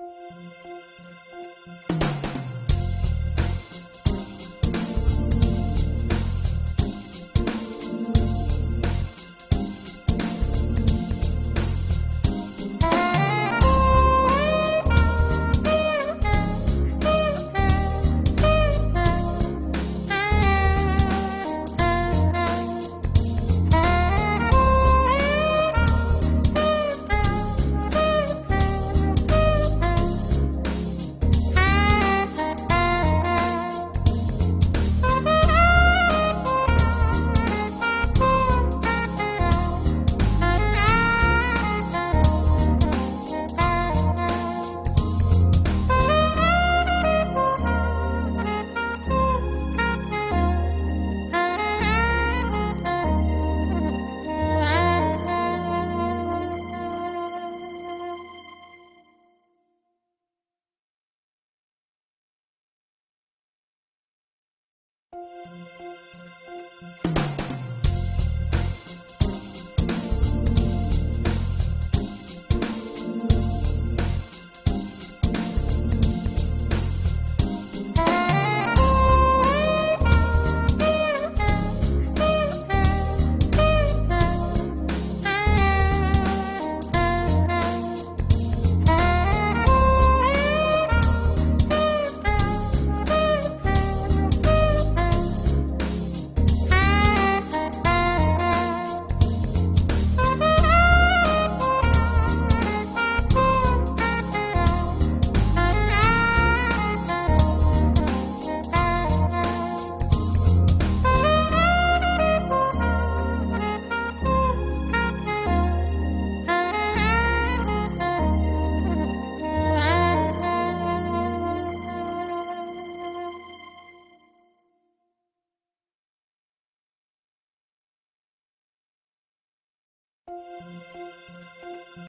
Thank you. うん。えっ?